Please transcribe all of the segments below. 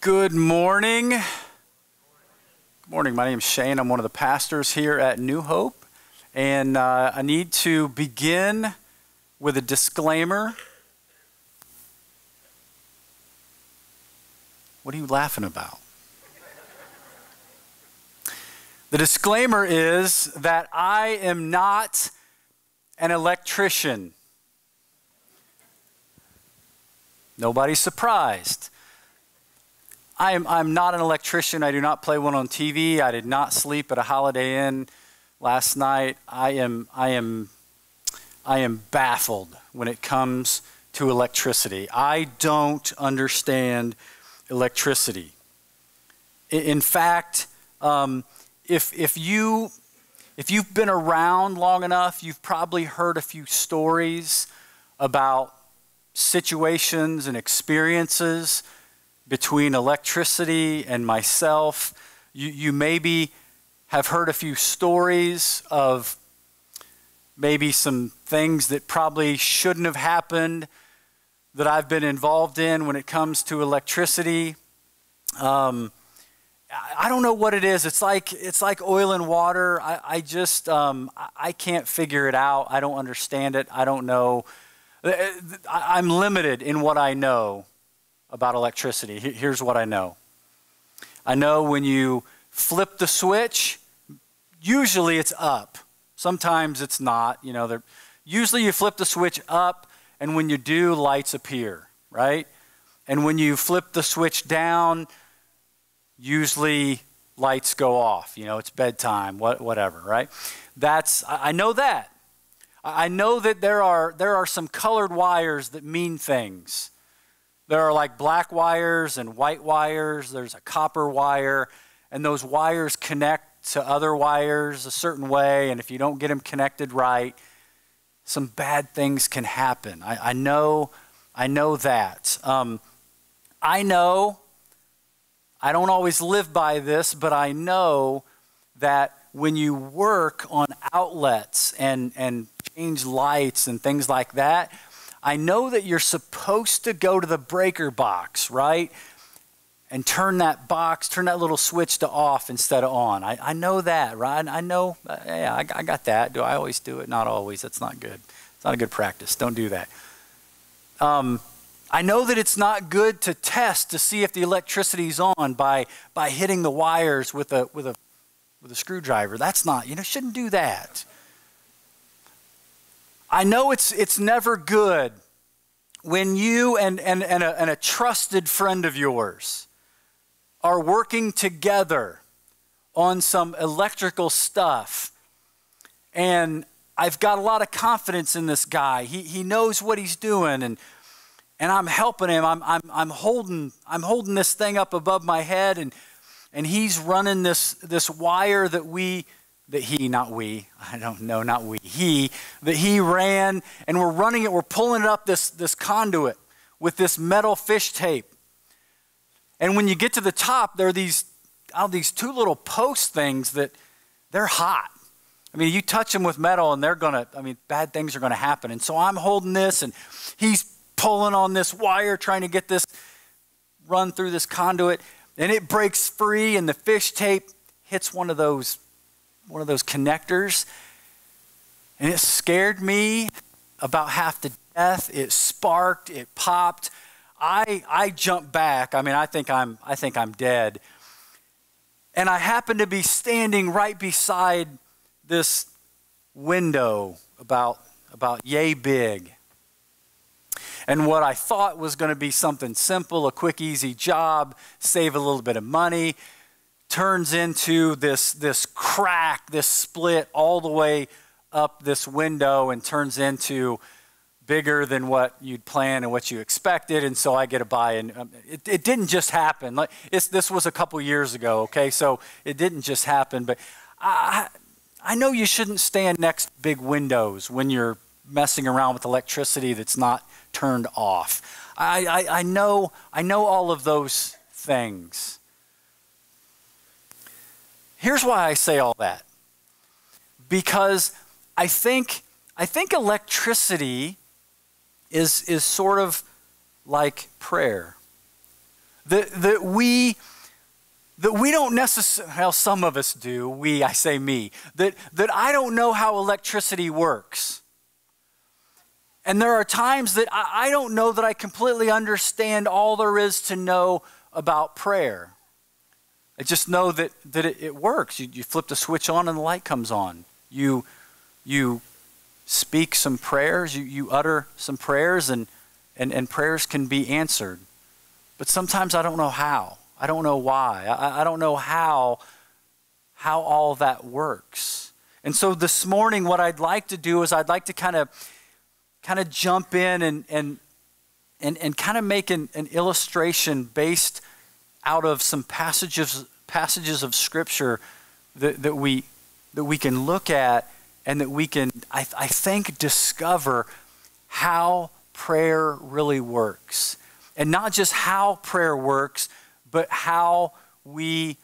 Good morning. Good morning. My name is Shane. I'm one of the pastors here at New Hope. And uh, I need to begin with a disclaimer. What are you laughing about? The disclaimer is that I am not an electrician. Nobody's surprised. I am, I'm not an electrician. I do not play one on TV. I did not sleep at a Holiday Inn last night. I am, I am, I am baffled when it comes to electricity. I don't understand electricity. In fact, um, if, if, you, if you've been around long enough, you've probably heard a few stories about situations and experiences between electricity and myself. You, you maybe have heard a few stories of maybe some things that probably shouldn't have happened that I've been involved in when it comes to electricity. Um, I don't know what it is. It's like it's like oil and water. I, I just um, I can't figure it out. I don't understand it. I don't know. I'm limited in what I know about electricity. Here's what I know. I know when you flip the switch, usually it's up. Sometimes it's not. You know, usually you flip the switch up, and when you do, lights appear, right? And when you flip the switch down, usually lights go off. You know, it's bedtime, what, whatever, right? That's I know that. I know that there are there are some colored wires that mean things. There are like black wires and white wires. There's a copper wire, and those wires connect to other wires a certain way. And if you don't get them connected right, some bad things can happen. I, I know, I know that. Um, I know I don't always live by this, but I know that when you work on outlets and, and change lights and things like that, I know that you're supposed to go to the breaker box, right? And turn that box, turn that little switch to off instead of on. I, I know that, right? I know, uh, yeah, I, I got that. Do I always do it? Not always. That's not good. It's not a good practice. Don't do that. Um, I know that it's not good to test to see if the electricity's on by, by hitting the wires with a, with, a, with a screwdriver. That's not, you know, shouldn't do that. I know it's, it's never good when you and, and, and, a, and a trusted friend of yours are working together on some electrical stuff. And I've got a lot of confidence in this guy. He, he knows what he's doing. And and I'm helping him. I'm, I'm, I'm, holding, I'm holding this thing up above my head, and, and he's running this, this wire that we, that he, not we, I don't know, not we, he, that he ran, and we're running it, we're pulling it up this, this conduit with this metal fish tape. And when you get to the top, there are these, oh, these two little post things that they're hot. I mean, you touch them with metal and they're going to, I mean, bad things are going to happen. And so I'm holding this and he's pulling on this wire trying to get this run through this conduit and it breaks free and the fish tape hits one of those one of those connectors. And it scared me about half to death. It sparked it popped. I i jumped back. I mean i think i'm i think i'm dead. And i happened to be standing right beside this window about about yay big. And what I thought was going to be something simple, a quick, easy job, save a little bit of money, turns into this, this crack, this split all the way up this window and turns into bigger than what you'd planned and what you expected. And so I get a buy. And um, it, it didn't just happen. Like this was a couple years ago, okay? So it didn't just happen. But I, I know you shouldn't stand next to big windows when you're messing around with electricity that's not turned off. I, I, I, know, I know all of those things. Here's why I say all that. Because I think, I think electricity is, is sort of like prayer. that, that we that we don't necessarily, well, some of us do, we, I say me, that, that I don't know how electricity works. And there are times that I, I don't know that I completely understand all there is to know about prayer. I just know that, that it, it works. You, you flip the switch on and the light comes on. You, you speak some prayers, you, you utter some prayers, and, and, and prayers can be answered. But sometimes I don't know how. I don't know why. I, I don't know how, how all that works. And so this morning, what I'd like to do is I'd like to kind of kind of jump in and, and, and, and kind of make an, an illustration based out of some passages, passages of Scripture that, that, we, that we can look at and that we can, I, I think, discover how prayer really works. And not just how prayer works, but how we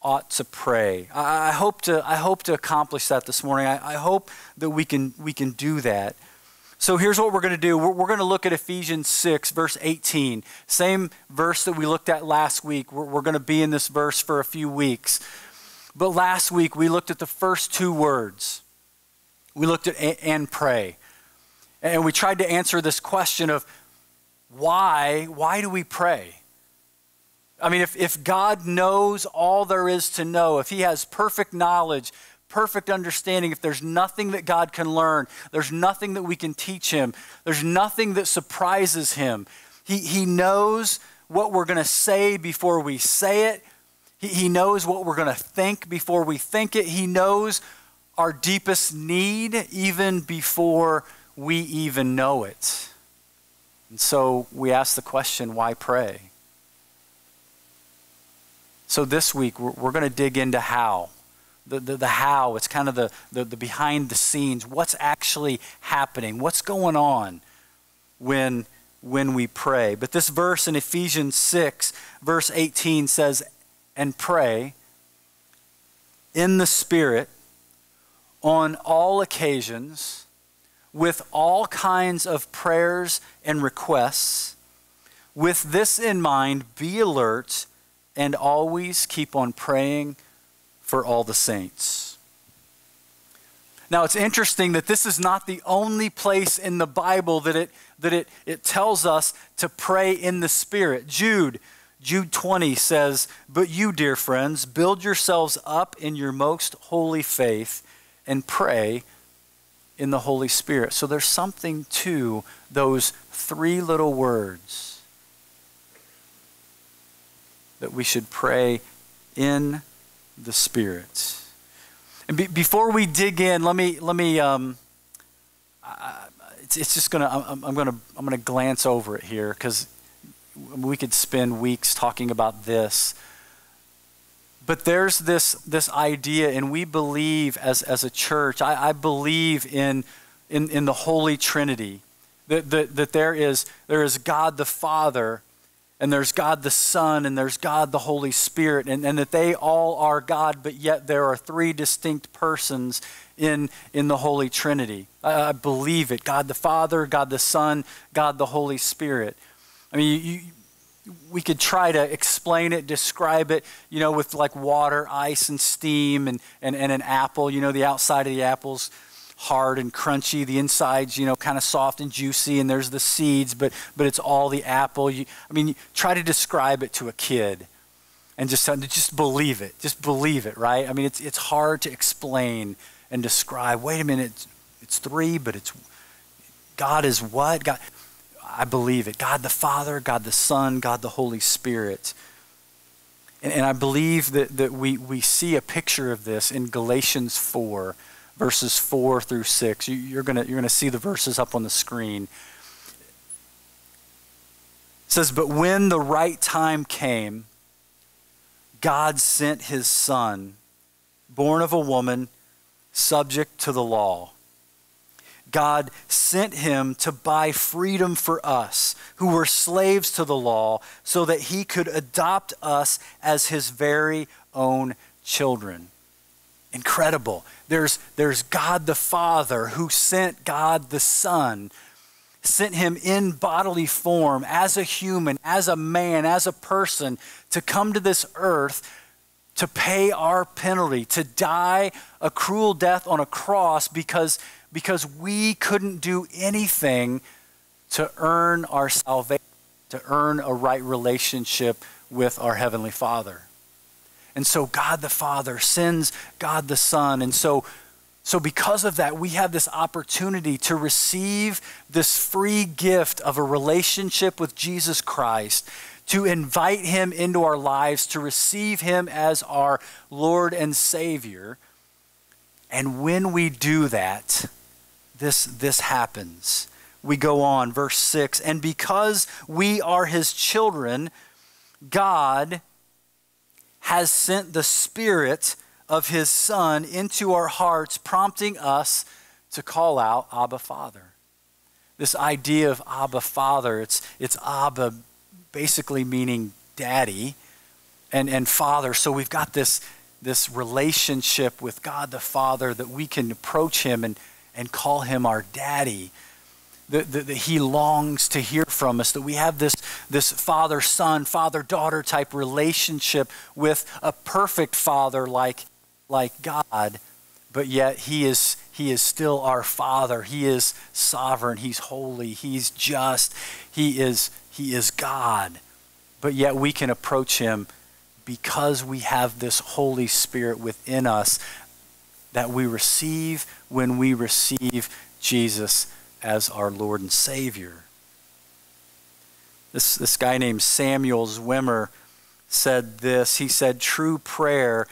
ought to pray. I, I hope to, I hope to accomplish that this morning. I, I hope that we can, we can do that. So here's what we're going to do. We're, we're, going to look at Ephesians 6, verse 18. Same verse that we looked at last week. We're, we're going to be in this verse for a few weeks. But last week we looked at the first two words. We looked at and pray. And we tried to answer this question of why, why do we pray? I mean, if, if God knows all there is to know, if He has perfect knowledge, perfect understanding, if there's nothing that God can learn, there's nothing that we can teach Him, there's nothing that surprises Him. He, he knows what we're going to say before we say it, he, he knows what we're going to think before we think it, He knows our deepest need even before we even know it. And so we ask the question why pray? So this week, we're, we're going to dig into how. The, the, the, how, it's kind of the, the, the behind the scenes. What's actually happening? What's going on when, when we pray? But this verse in Ephesians 6, verse 18 says, And pray in the Spirit on all occasions with all kinds of prayers and requests. With this in mind, be alert and always keep on praying for all the saints. Now, it's interesting that this is not the only place in the Bible that it, that it, it tells us to pray in the Spirit. Jude, Jude 20 says, But you, dear friends, build yourselves up in your most holy faith and pray in the Holy Spirit. So there's something to those three little words that we should pray in the Spirit. And be, before we dig in, let me let me. Um, uh, it's, it's just gonna. I'm, I'm gonna. I'm gonna glance over it here because we could spend weeks talking about this. But there's this this idea, and we believe as as a church. I, I believe in in in the Holy Trinity. That, that, that there is there is God the Father and there's God the Son, and there's God the Holy Spirit, and, and that they all are God, but yet there are three distinct persons in, in the Holy Trinity. I, I believe it God the Father, God the Son, God the Holy Spirit. I mean, you, we could try to explain it, describe it, you know, with like water, ice, and steam, and, and, and an apple. You know, the outside of the apple's hard and crunchy. The inside's, you know, kind of soft and juicy, and there's the seeds, but, but it's all the apple. You, I mean, try to describe it to a kid and just, just believe it. Just believe it, right? I mean, it's, it's hard to explain and describe. Wait a minute, it's, it's three, but it's God is what? God, I believe it. God the Father, God the Son, God the Holy Spirit. And, and I believe that, that we, we see a picture of this in Galatians 4 verses 4 through 6. You, are going you're going to see the verses up on the screen. It says, But when the right time came, God sent his son, born of a woman, subject to the law. God sent him to buy freedom for us who were slaves to the law so that he could adopt us as his very own children. Incredible. There's, there's God the Father who sent God the Son. sent him in bodily form as a human, as a man, as a person to come to this earth to pay our penalty, to die a cruel death on a cross because, because we couldn't do anything to earn our salvation, to earn a right relationship with our Heavenly Father. And so God the Father sends God the Son. And so so, because of that, we have this opportunity to receive this free gift of a relationship with Jesus Christ, to invite him into our lives, to receive him as our Lord and Savior. And when we do that, this, this happens. We go on, verse 6 And because we are his children, God has sent the Spirit of his Son into our hearts, prompting us to call out Abba Father. This idea of Abba Father, it's, it's Abba basically meaning daddy and, and father. So we've got this, this relationship with God the Father that we can approach him and, and call him our daddy. That, that, that, he longs to hear from us, that we have this, this father son, father daughter type relationship with a perfect father like like God, but yet he is he is still our father. He is sovereign, he's holy, he's just. He is he is God. But yet we can approach him because we have this Holy Spirit within us that we receive when we receive Jesus as our Lord and Savior. This, this guy named Samuel Zwemer said this. He said, True prayer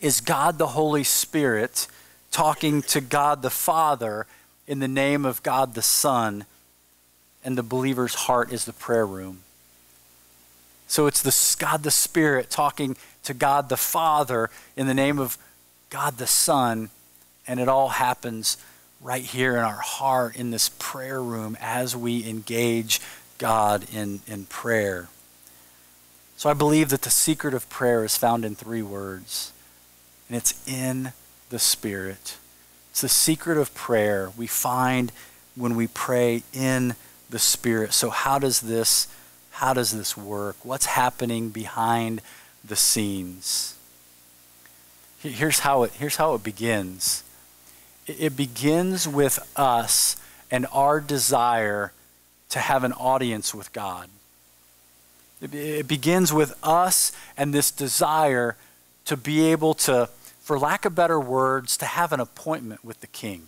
is God the Holy Spirit talking to God the Father in the name of God the Son, and the believer's heart is the prayer room. So it's the God the Spirit talking to God the Father in the name of God the Son, and it all happens right here in our heart in this prayer room as we engage God in, in prayer. So I believe that the secret of prayer is found in three words and it's in the Spirit. It's the secret of prayer we find when we pray in the Spirit. So how does this how does this work? What's happening behind the scenes? Here's how it here's how it begins. It begins with us and our desire to have an audience with God. It begins with us and this desire to be able to for lack of better words, to have an appointment with the king.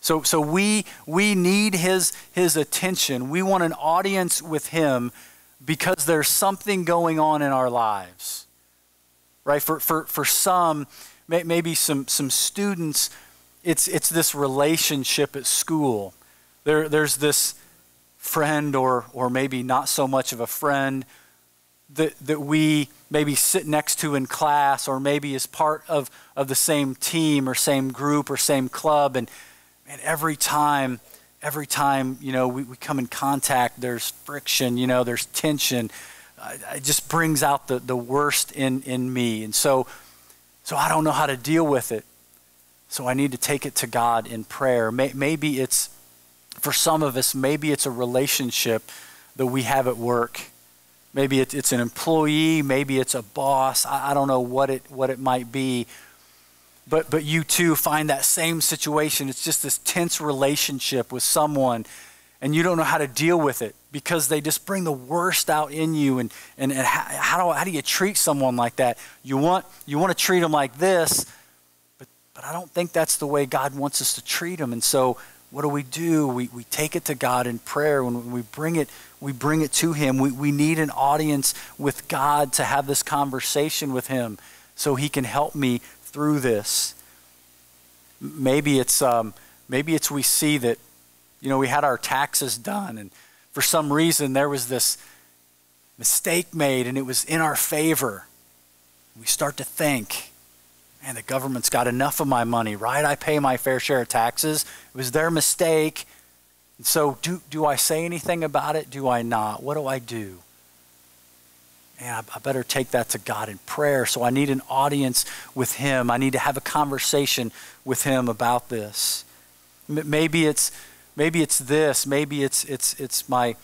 So, so we, we need his, his attention. We want an audience with him because there's something going on in our lives. Right? For, for, for some, may, maybe some, some students, it's, it's this relationship at school. There, there's this friend, or, or maybe not so much of a friend, that, that we maybe sit next to in class or maybe as part of, of the same team or same group or same club. And, and every time, every time, you know, we, we come in contact, there's friction, you know, there's tension. Uh, it just brings out the, the worst in, in me. And so, so I don't know how to deal with it. So I need to take it to God in prayer. May, maybe it's, for some of us, maybe it's a relationship that we have at work Maybe it's an employee, maybe it's a boss. I, don't know what it, what it might be. But, but you too find that same situation. It's just this tense relationship with someone, and you don't know how to deal with it because they just bring the worst out in you. And, and, and how, how, do, how do you treat someone like that? You want, you want to treat them like this, but, I don't think that's the way God wants us to treat them. And so what do we do? We, we take it to God in prayer. When we bring it, we bring it to Him. We, we need an audience with God to have this conversation with Him so He can help me through this. Maybe it's, um, maybe it's we see that, you know, we had our taxes done and for some reason there was this mistake made and it was in our favor. We start to think, man, the government's got enough of my money, right? I pay my fair share of taxes. It was their mistake. So, do, do I say anything about it? Do I not? What do I do? Man, I, I better take that to God in prayer. So, I need an audience with Him. I need to have a conversation with Him about this. Maybe it's maybe it's this, maybe it's, it's, it's my,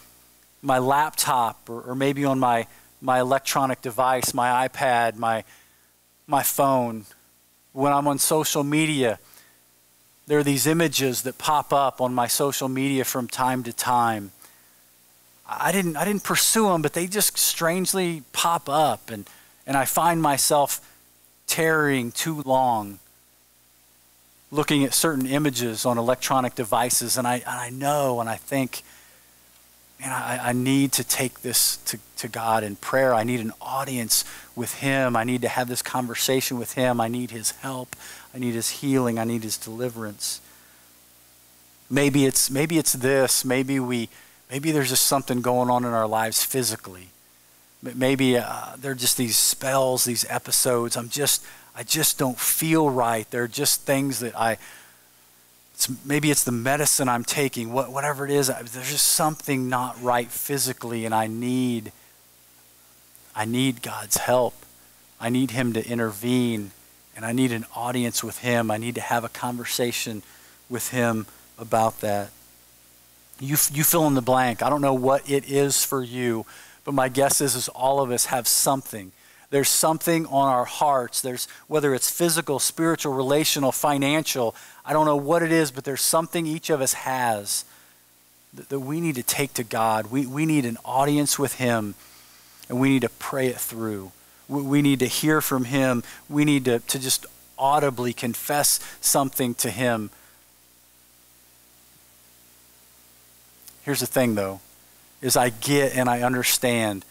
my laptop, or, or maybe on my, my electronic device, my iPad, my, my phone. When I'm on social media, there are these images that pop up on my social media from time to time. I didn't, I didn't pursue them, but they just strangely pop up, and, and I find myself tarrying too long looking at certain images on electronic devices, and I, and I know and I think, man, I, I need to take this to, to God in prayer. I need an audience with Him. I need to have this conversation with Him. I need His help. I need His healing. I need His deliverance. Maybe it's, maybe it's this. Maybe, we, maybe there's just something going on in our lives physically. Maybe uh, there are just these spells, these episodes. I'm just, I just don't feel right. There are just things that I, it's, maybe it's the medicine I'm taking, what, whatever it is. There's just something not right physically, and I need, I need God's help. I need Him to intervene, and I need an audience with Him. I need to have a conversation with Him about that. You, you fill in the blank. I don't know what it is for you, but my guess is, is all of us have something there's something on our hearts. There's whether it's physical, spiritual, relational, financial. I don't know what it is, but there's something each of us has that, that we need to take to God. We, we need an audience with Him, and we need to pray it through. We, we need to hear from Him. We need to, to just audibly confess something to Him. Here's the thing, though, is I get and I understand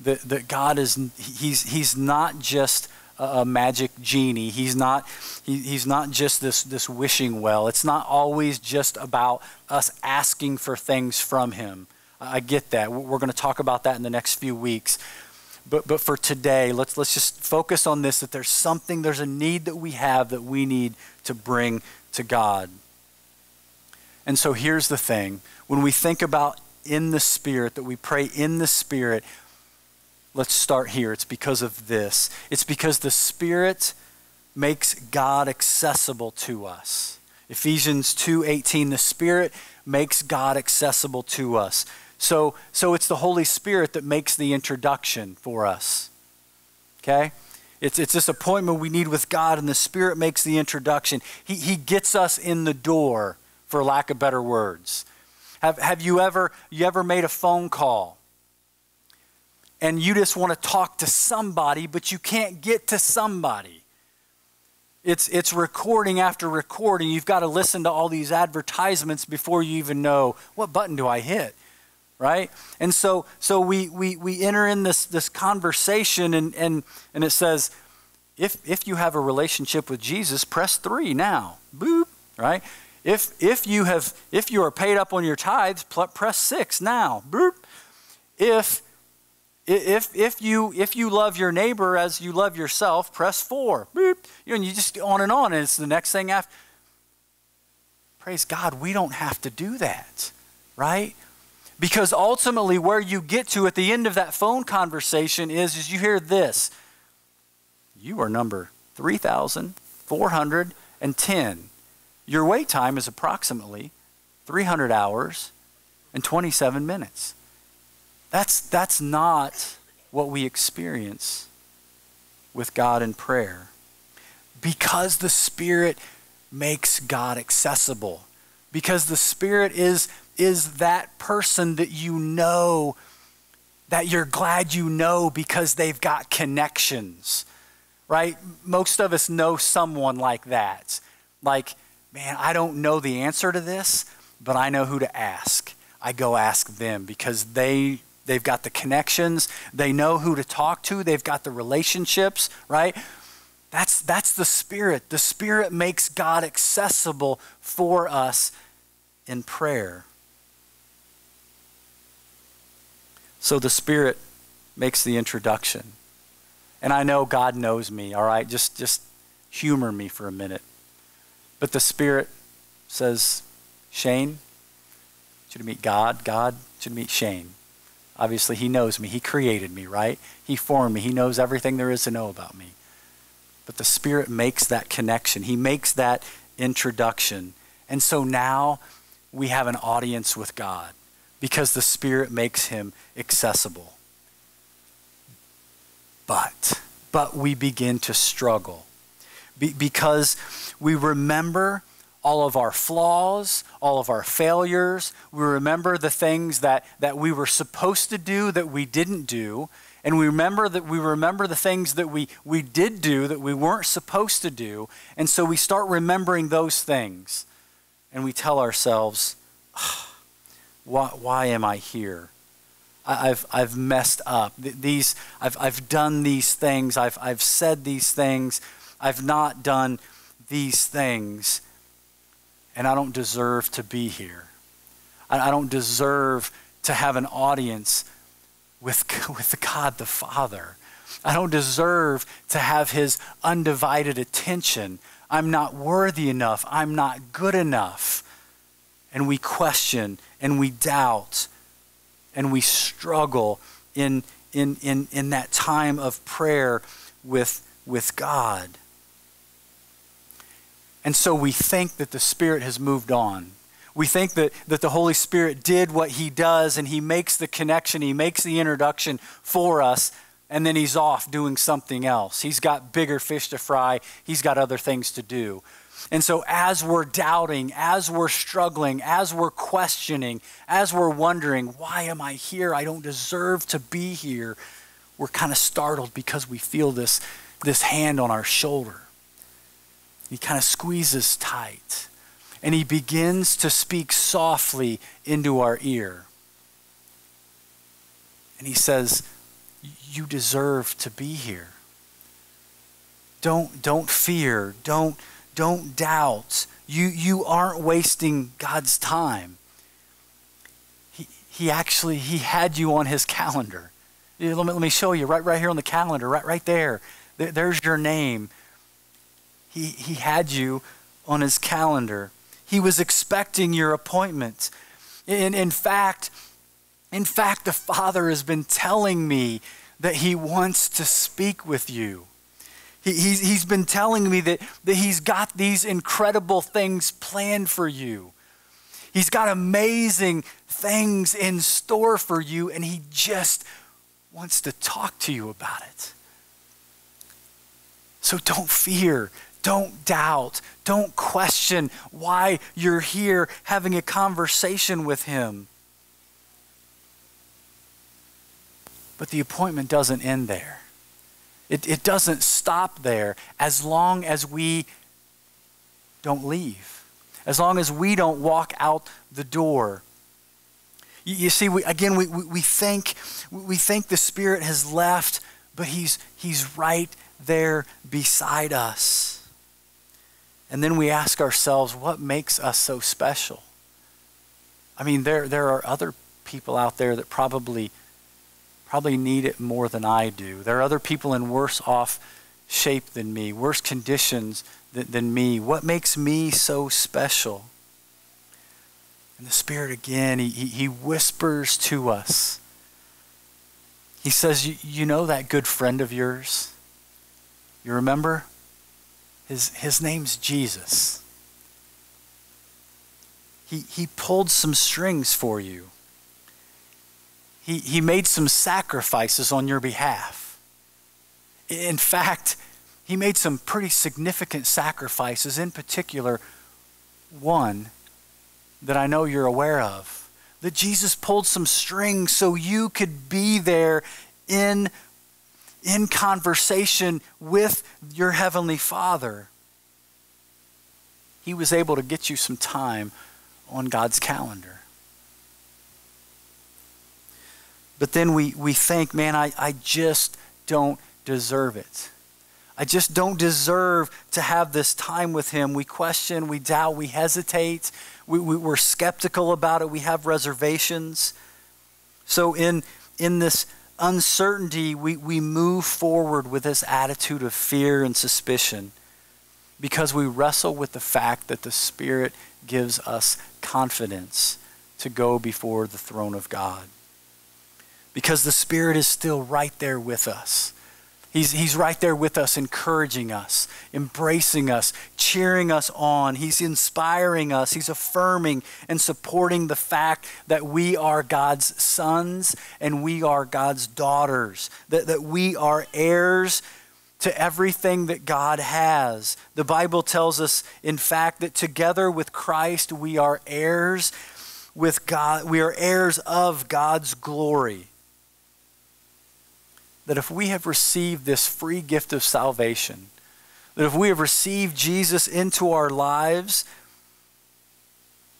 that, that God is, he's, he's not just a, magic genie. He's not, he, he's not just this, this wishing well. It's not always just about us asking for things from him. I get that. We're going to talk about that in the next few weeks. But, but for today, let's, let's just focus on this that there's something, there's a need that we have that we need to bring to God. And so here's the thing when we think about in the Spirit, that we pray in the Spirit, Let's start here. It's because of this. It's because the Spirit makes God accessible to us. Ephesians 2:18 the Spirit makes God accessible to us. So so it's the Holy Spirit that makes the introduction for us. Okay? It's, it's this appointment we need with God, and the Spirit makes the introduction. He, he gets us in the door, for lack of better words. Have, have you, ever, you ever made a phone call and you just want to talk to somebody, but you can't get to somebody. It's, it's recording after recording. You've got to listen to all these advertisements before you even know what button do I hit, right? And so, so we, we, we enter in this, this conversation, and, and, and it says, if, if you have a relationship with Jesus, press three now. Boop, right? If, if, you have, if you are paid up on your tithes, press six now. Boop. If if, if, you, if you love your neighbor as you love yourself, press four. You know, and you just on and on, and it's the next thing after. Praise God, we don't have to do that, right? Because ultimately, where you get to at the end of that phone conversation is, is you hear this. You are number 3,410. Your wait time is approximately 300 hours and 27 minutes. That's, that's not what we experience with God in prayer. Because the Spirit makes God accessible. Because the Spirit is, is that person that you know, that you're glad you know because they've got connections, right? Most of us know someone like that. Like, man, I don't know the answer to this, but I know who to ask. I go ask them because they They've got the connections. They know who to talk to. They've got the relationships, right? That's, that's the Spirit. The Spirit makes God accessible for us in prayer. So the Spirit makes the introduction. And I know God knows me, all right? Just, just humor me for a minute. But the Spirit says, Shane, should meet God. God should meet Shane. Obviously, He knows me. He created me, right? He formed me. He knows everything there is to know about me. But the Spirit makes that connection, He makes that introduction. And so now, we have an audience with God because the Spirit makes him accessible. But, but we begin to struggle Be- because we remember all of our flaws, all of our failures. We remember the things that, that we were supposed to do that we didn't do. And we remember that we remember the things that we, we did do that we weren't supposed to do. And so we start remembering those things. And we tell ourselves, why, why am I here? I, have I've messed up. These, I've, I've done these things. I've, I've said these things. I've not done these things. And I don't deserve to be here. I, I don't deserve to have an audience with, with God the Father. I don't deserve to have his undivided attention. I'm not worthy enough. I'm not good enough. And we question and we doubt and we struggle in, in, in, in that time of prayer with, with God. And so we think that the Spirit has moved on. We think that, that the Holy Spirit did what He does and He makes the connection, He makes the introduction for us, and then He's off doing something else. He's got bigger fish to fry, He's got other things to do. And so, as we're doubting, as we're struggling, as we're questioning, as we're wondering, why am I here? I don't deserve to be here. We're kind of startled because we feel this, this hand on our shoulder. He kind of squeezes tight and he begins to speak softly into our ear. And he says, You deserve to be here. Don't, don't fear. Don't, don't doubt. You, you aren't wasting God's time. He, he actually he had you on his calendar. Let me, let me show you right, right here on the calendar, right, right there. there. There's your name. He, he had you on his calendar. He was expecting your appointment. In, in fact, in fact, the Father has been telling me that He wants to speak with you. He, he's, he's been telling me that, that He's got these incredible things planned for you. He's got amazing things in store for you, and He just wants to talk to you about it. So don't fear. Don't doubt. Don't question why you're here having a conversation with him. But the appointment doesn't end there. It, it doesn't stop there as long as we don't leave, as long as we don't walk out the door. You, see, we, again, we, we, we, think, we think the Spirit has left, but he's, he's right there beside us. And then we ask ourselves, what makes us so special? I mean, there, there are other people out there that probably, probably need it more than I do. There are other people in worse off shape than me, worse conditions than, than me. What makes me so special? And the Spirit again, he, he whispers to us. He says, You know that good friend of yours? You remember? His, his name's Jesus. He, he pulled some strings for you. He, he made some sacrifices on your behalf. In fact, he made some pretty significant sacrifices, in particular, one that I know you're aware of. That Jesus pulled some strings so you could be there in in conversation with your Heavenly Father, He was able to get you some time on God's calendar. But then we, we think, man, I, I just don't deserve it. I just don't deserve to have this time with Him. We question, we doubt, we hesitate, we, we, we're skeptical about it, we have reservations. So, in, in this uncertainty, we, we move forward with this attitude of fear and suspicion because we wrestle with the fact that the Spirit gives us confidence to go before the throne of God. Because the Spirit is still right there with us. He's, he's right there with us, encouraging us, embracing us, cheering us on. He's inspiring us. He's affirming and supporting the fact that we are God's sons and we are God's daughters, that, that we are heirs to everything that God has. The Bible tells us, in fact, that together with Christ we are heirs with God, we are heirs of God's glory that if we have received this free gift of salvation, that if we have received Jesus into our lives,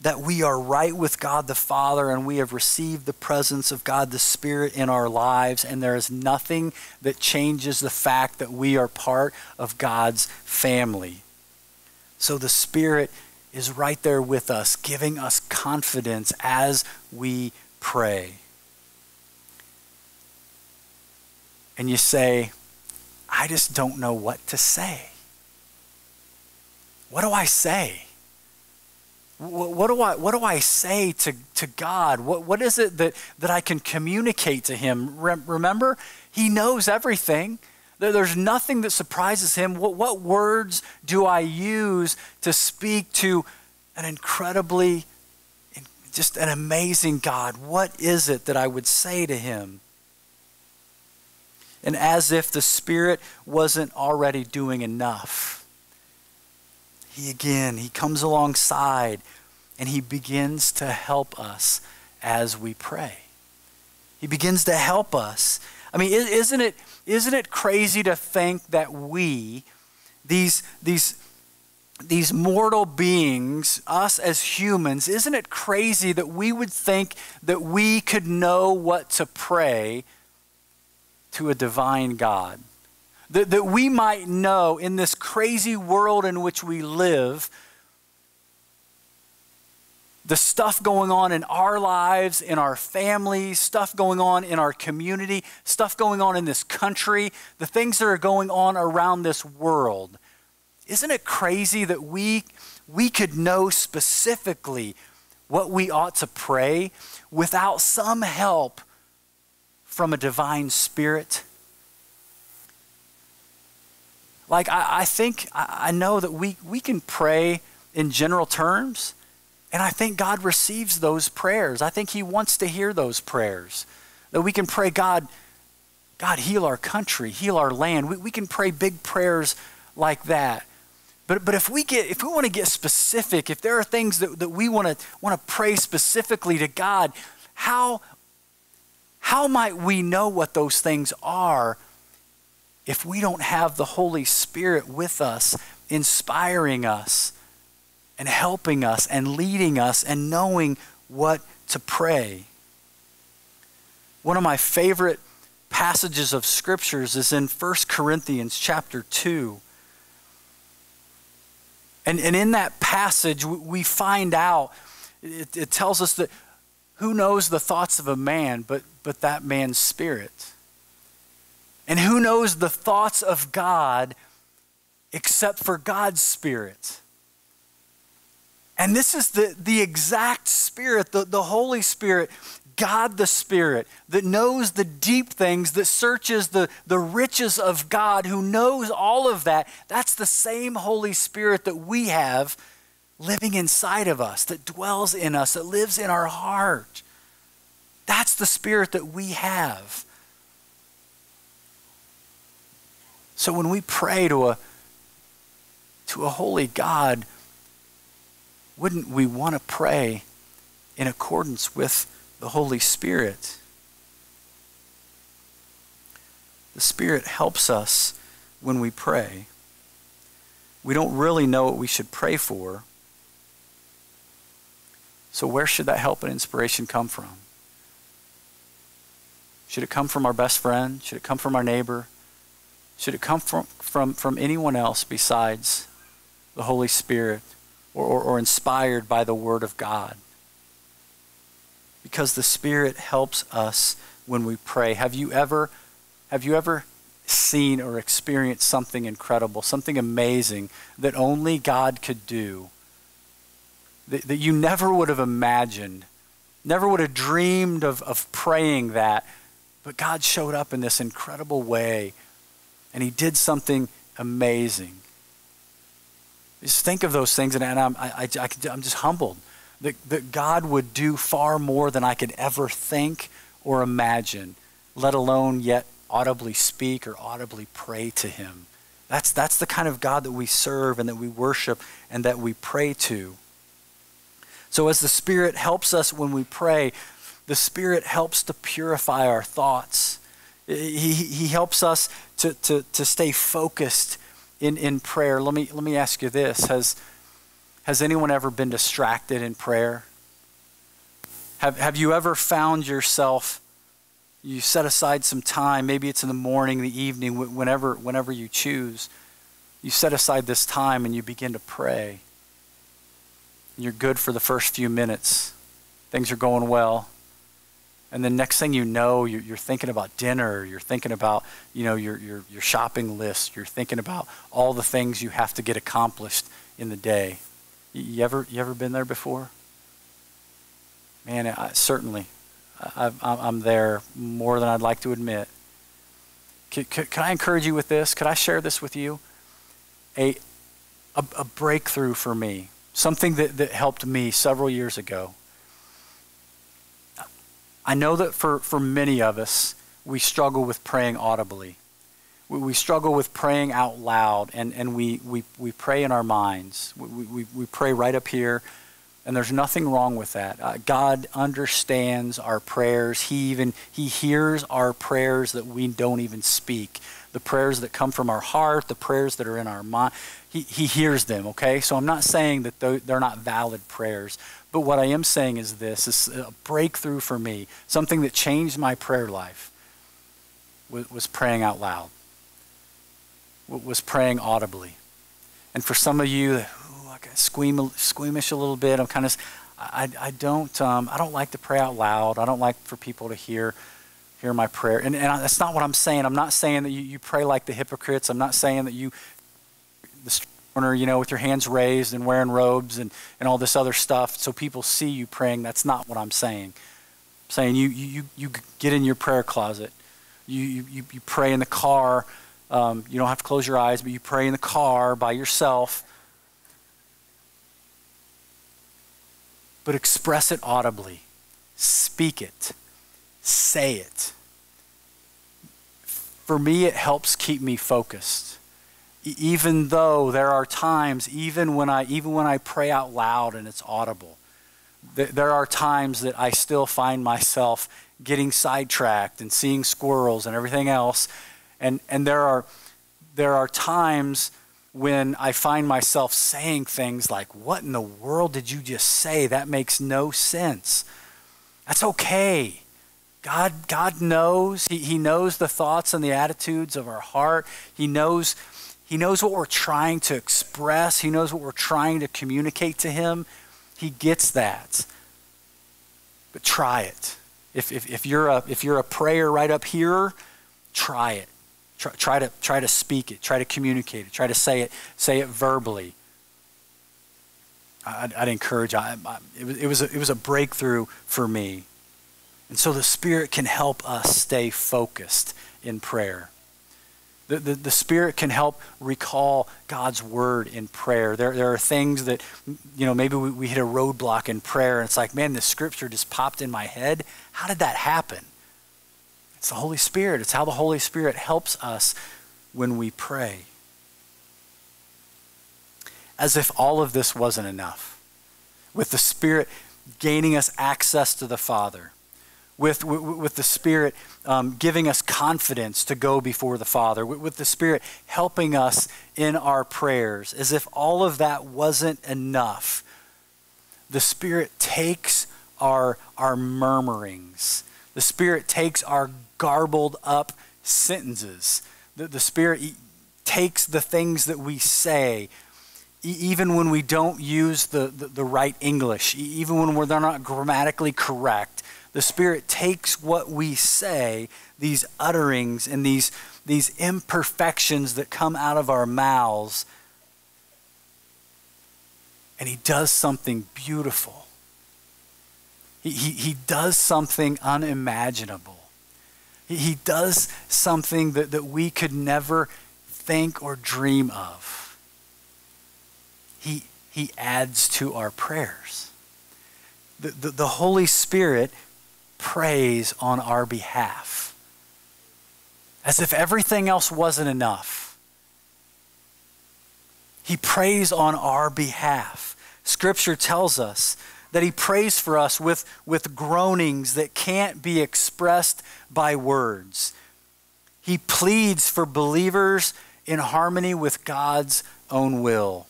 that we are right with God the Father and we have received the presence of God the Spirit in our lives, and there is nothing that changes the fact that we are part of God's family. So the Spirit is right there with us, giving us confidence as we pray. And you say, I just don't know what to say. What do I say? What, what do I, what do I say to, to God? What, what is it that, that I can communicate to Him? remember, He knows everything. There's nothing that surprises Him. What, what words do I use to speak to an incredibly, just an amazing God? What is it that I would say to Him? And as if the Spirit wasn't already doing enough. He again, he comes alongside and he begins to help us as we pray. He begins to help us. I mean, isn't it, isn't it crazy to think that we, these, these, these mortal beings, us as humans, isn't it crazy that we would think that we could know what to pray to a divine God. That, that we might know in this crazy world in which we live, the stuff going on in our lives, in our families, stuff going on in our community, stuff going on in this country, the things that are going on around this world. Isn't it crazy that we, we could know specifically what we ought to pray without some help from a divine spirit? Like, I, I think, I, I know that we, we can pray in general terms, and I think God receives those prayers. I think He wants to hear those prayers. That we can pray, God, God, heal our country, heal our land. We, we can pray big prayers like that. But, but if we get if we want to get specific, if there are things that, that we want to want to pray specifically to God, how how might we know what those things are if we don't have the Holy Spirit with us, inspiring us and helping us and leading us and knowing what to pray? One of my favorite passages of scriptures is in 1 Corinthians chapter 2. And, and in that passage, we find out, it, it tells us that who knows the thoughts of a man but, but that man's spirit? And who knows the thoughts of God except for God's spirit? And this is the, the exact spirit, the, the Holy Spirit, God the Spirit, that knows the deep things, that searches the, the riches of God, who knows all of that. That's the same Holy Spirit that we have living inside of us, that dwells in us, that lives in our heart. That's the spirit that we have. So when we pray to a to a holy God, wouldn't we want to pray in accordance with the Holy Spirit? The Spirit helps us when we pray. We don't really know what we should pray for, so, where should that help and inspiration come from? Should it come from our best friend? Should it come from our neighbor? Should it come from, from, from anyone else besides the Holy Spirit or, or, or inspired by the Word of God? Because the Spirit helps us when we pray. Have you ever, have you ever seen or experienced something incredible, something amazing that only God could do? That, that you never would have imagined, never would have dreamed of, of praying that. But God showed up in this incredible way And he did something amazing. Just think of those things, and, I'm, I, I, I'm just humbled that, that God would do far more than I could ever think or imagine, let alone yet audibly speak or audibly pray to him. That's, that's the kind of God that we serve and that we worship and that we pray to. So, as the Spirit helps us when we pray, the Spirit helps to purify our thoughts. He, he helps us to, to, to stay focused in, in prayer. Let me, let me ask you this Has, has anyone ever been distracted in prayer? Have, have you ever found yourself, you set aside some time, maybe it's in the morning, the evening, whenever, whenever you choose, you set aside this time and you begin to pray. You're good for the first few minutes. Things are going well. And then next thing you know, you're, you're, thinking about dinner. You're thinking about, you know, your, your, your shopping list. You're thinking about all the things you have to get accomplished in the day. You ever, you ever been there before? Man, I, certainly. I, am there more than I'd like to admit. Can, I encourage you with this? Could I share this with you? A, a, a breakthrough for me, something that, that helped me several years ago. I know that for, for many of us, we struggle with praying audibly. We, we struggle with praying out loud, and, and we, we, we pray in our minds. We, we, we pray right up here, and there's nothing wrong with that. Uh, God understands our prayers. He even He hears our prayers that we don't even speak. The prayers that come from our heart, the prayers that are in our mind. He, he hears them, okay? So I'm not saying that they're not valid prayers. But what I am saying is this is a breakthrough for me, something that changed my prayer life was, was praying out loud, was praying audibly. And for some of you, ooh, I squeam, squeamish a little bit. I'm kind of, I, I don't, um, I don't like to pray out loud. I don't like for people to hear, hear my prayer. And, and that's not what I'm saying. I'm not saying that you, you pray like the hypocrites. I'm not saying that you, the corner, you know, with your hands raised and wearing robes and, and all this other stuff so people see you praying. That's not what I'm saying. I'm saying you, you, you get in your prayer closet. You, you, you pray in the car. Um, you don't have to close your eyes, but you pray in the car by yourself. But express it audibly. Speak it. Say it. For me, it helps keep me focused even though there are times, even when I, even when I pray out loud and it's audible, th- there are times that I still find myself getting sidetracked and seeing squirrels and everything else. And, and there, are, there are times when I find myself saying things like, What in the world did you just say? That makes no sense. That's okay. God, God knows. He, he knows the thoughts and the attitudes of our heart. He knows he knows what we're trying to express, He knows what we're trying to communicate to Him. He gets that. But try it. If, if, if, you're, a, if you're a prayer right up here, try it. Try, try, to, try to speak it. Try to communicate it. Try to say it, say it verbally. I'd, I'd encourage, I, I, it, was, it, was a, it was a breakthrough for me. And so the Spirit can help us stay focused in prayer. The, the, the, Spirit can help recall God's word in prayer. There, there are things that, you know, maybe we, we hit a roadblock in prayer and it's like, man, the scripture just popped in my head. How did that happen? It's the Holy Spirit. It's how the Holy Spirit helps us when we pray. As if all of this wasn't enough. With the Spirit gaining us access to the Father with, with the Spirit um, giving us confidence to go before the Father, with, with the Spirit helping us in our prayers, as if all of that wasn't enough. The Spirit takes our, our murmurings, the Spirit takes our garbled up sentences. The, the Spirit takes the things that we say, even when we don't use the, the, the, right English, even when we're, they're not grammatically correct, the Spirit takes what we say, these utterings and these, these imperfections that come out of our mouths, and He does something beautiful. He, he, he does something unimaginable. He, he does something that, that we could never think or dream of. He, he adds to our prayers. The, the, the Holy Spirit prays on our behalf as if everything else wasn't enough. He prays on our behalf. Scripture tells us that He prays for us with, with groanings that can't be expressed by words. He pleads for believers in harmony with God's own will.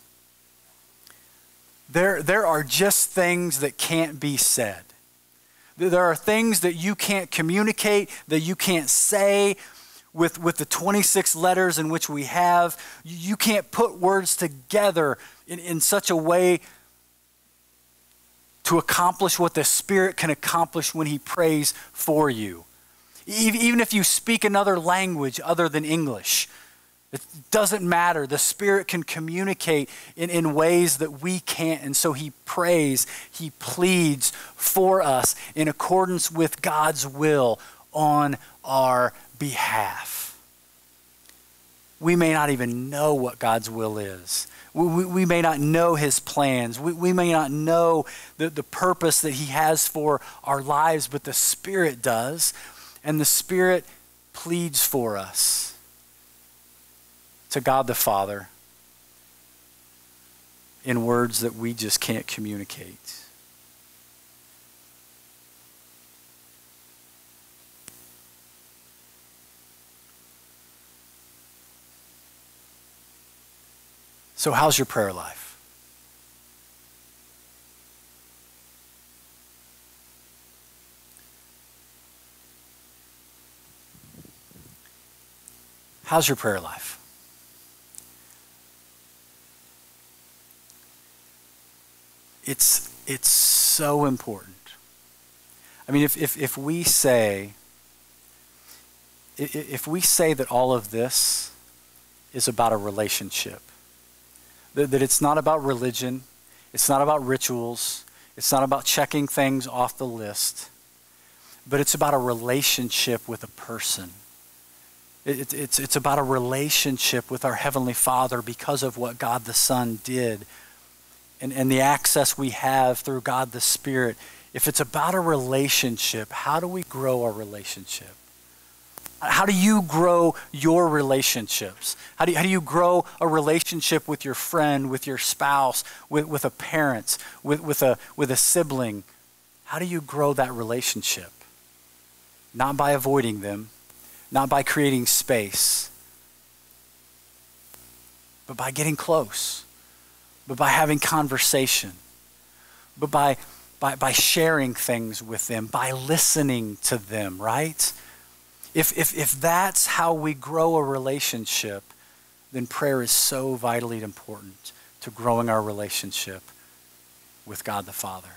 There, there are just things that can't be said. There are things that you can't communicate, that you can't say with, with the 26 letters in which we have. You can't put words together in, in such a way to accomplish what the Spirit can accomplish when He prays for you. Even if you speak another language other than English, it doesn't matter. The Spirit can communicate in, in ways that we can't. And so He prays, He pleads for us in accordance with God's will on our behalf. We may not even know what God's will is. We, we, we may not know His plans. We, we may not know the, the purpose that He has for our lives, but the Spirit does. And the Spirit pleads for us to God the Father in words that we just can't communicate. So, how's your prayer life? How's your prayer life? It's, it's so important. I mean, if, if, if we say, if we say that all of this is about a relationship, that, that it's not about religion, it's not about rituals, it's not about checking things off the list, but it's about a relationship with a person. It, it's, it's about a relationship with our Heavenly Father because of what God the Son did and, and the access we have through God the Spirit, if it's about a relationship, how do we grow our relationship? How do you grow your relationships? How do you, how do you grow a relationship with your friend, with your spouse, with, with a parent, with, with, a, with a sibling? How do you grow that relationship? Not by avoiding them, not by creating space, but by getting close but by having conversation, but by, by, by sharing things with them, by listening to them, right? If, if, if that's how we grow a relationship, then prayer is so vitally important to growing our relationship with God the Father.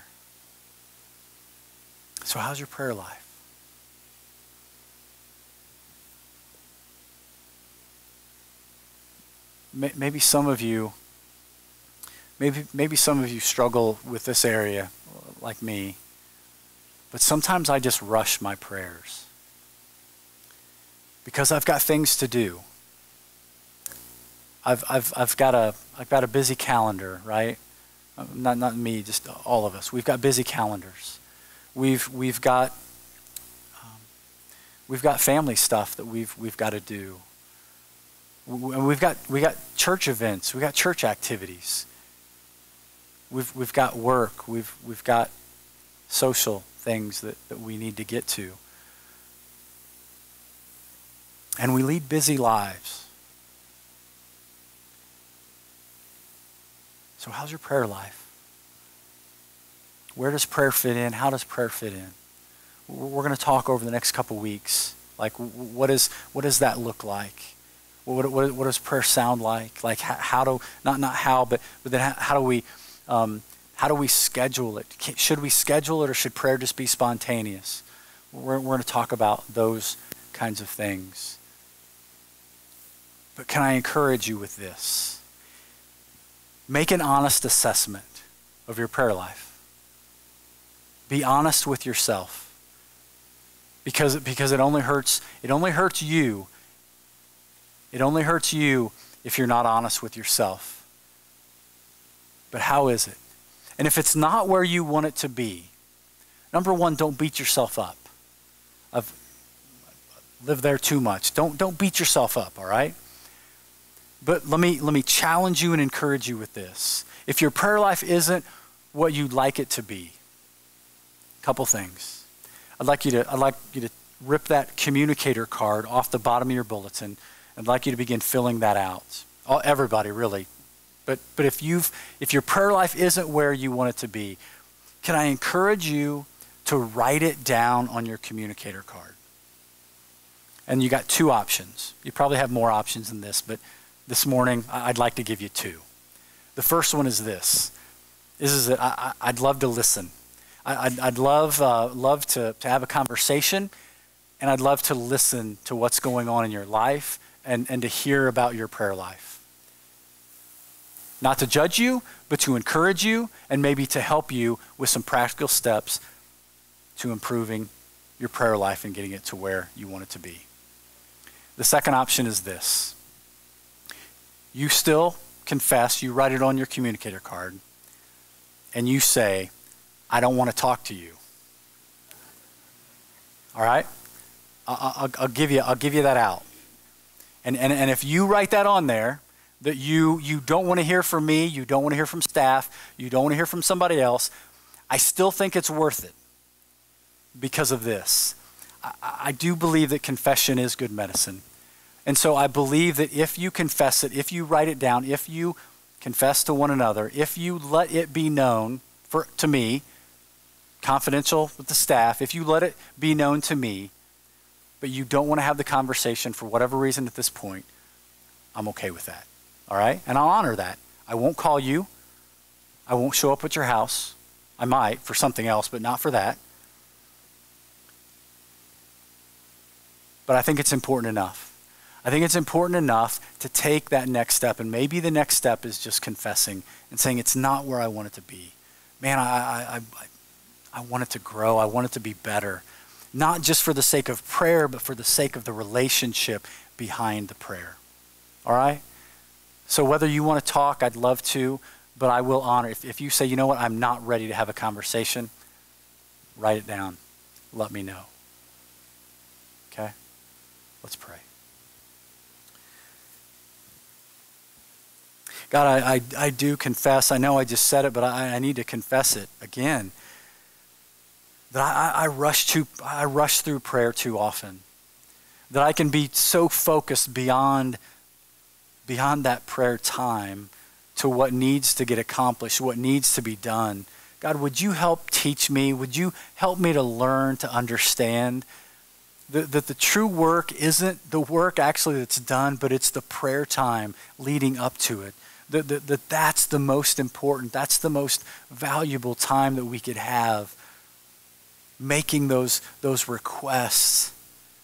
So, how's your prayer life? Maybe some of you Maybe, maybe some of you struggle with this area, like me, but sometimes I just rush my prayers because I've got things to do. I've, I've, I've, got, a, I've got a busy calendar, right? Uh, not, not me, just all of us. We've got busy calendars. We've, we've, got, um, we've got family stuff that we've, we've got to do. We've got, we got church events. We've got church activities we've, we've got work, we've, we've got social things that, that we need to get to. And we lead busy lives. So, how's your prayer life? Where does prayer fit in? How does prayer fit in? We're going to talk over the next couple weeks. Like, what, is, what does that look like? What, what, what does prayer sound like? Like, how, how do, not, not how, but, but then how, how do we um, how do we schedule it? Should we schedule it or should prayer just be spontaneous? We're, we're going to talk about those kinds of things. But can I encourage you with this? Make an honest assessment of your prayer life. Be honest with yourself. because, because it only hurts it only hurts you it only hurts you if you're not honest with yourself but how is it and if it's not where you want it to be number one don't beat yourself up i've lived there too much don't don't beat yourself up all right but let me let me challenge you and encourage you with this if your prayer life isn't what you'd like it to be a couple things I'd like you to, I'd like you to rip that communicator card off the bottom of your bulletin. I'd like you to begin filling that out. Everybody, really. But, but if, you've, if your prayer life isn't where you want it to be, can I encourage you to write it down on your communicator card? And you got two options. You probably have more options than this, but this morning I'd like to give you two. The first one is this. This is that I, I'd love to listen. I'd, I'd love, uh, love to, to have a conversation, and I'd love to listen to what's going on in your life and, and to hear about your prayer life. Not to judge you, but to encourage you and maybe to help you with some practical steps to improving your prayer life and getting it to where you want it to be. The second option is this you still confess, you write it on your communicator card, and you say, I don't want to talk to you. All right? I'll, I'll, give you, I'll give you that out. And, and, and if you write that on there, that you, you don't want to hear from me, you don't want to hear from staff, you don't want to hear from somebody else, I still think it's worth it because of this. I, I do believe that confession is good medicine. And so I believe that if you confess it, if you write it down, if you confess to one another, if you let it be known for, to me confidential with the staff, if you let it be known to me, but you don't want to have the conversation for whatever reason at this point, I'm okay with that. All right? And I'll honor that. I won't call you. I won't show up at your house. I might for something else, but not for that. But I think it's important enough. I think it's important enough to take that next step, and maybe the next step is just confessing and saying it's not where I want it to be. Man, I, I, I, I want it to grow. I want it to be better. Not just for the sake of prayer, but for the sake of the relationship behind the prayer. All right? So whether you want to talk, I'd love to, but I will honor. If, if you say, you know what, I'm not ready to have a conversation, write it down. Let me know. Okay? Let's pray. God, I, I, I, do confess. I know I just said it, but I, I need to confess it again that I, I, rush to, I rush through prayer too often. That I can be so focused beyond, beyond that prayer time to what needs to get accomplished, what needs to be done. God, would you help teach me? Would you help me to learn, to understand that, that the true work isn't the work actually that's done, but it's the prayer time leading up to it. That, that, that that's the most important, that's the most valuable time that we could have making those, those requests,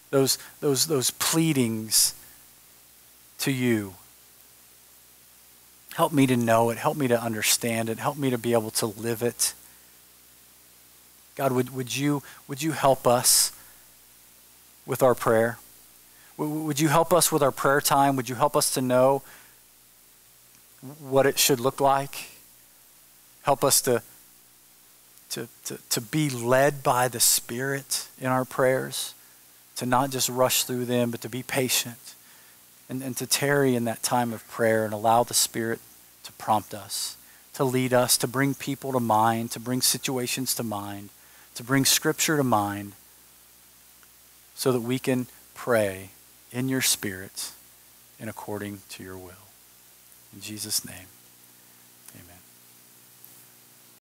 those, those, those pleadings to you. Help me to know it. Help me to understand it. Help me to be able to live it. God, would, would, you, would you help us with our prayer? Would you help us with our prayer time? Would you help us to know what it should look like? Help us to to, to, to be led by the Spirit in our prayers, to not just rush through them, but to be patient and, and to tarry in that time of prayer and allow the Spirit prompt us, to lead us, to bring people to mind, to bring situations to mind, to bring Scripture to mind, so that we can pray in your Spirit and according to your will. In Jesus' name.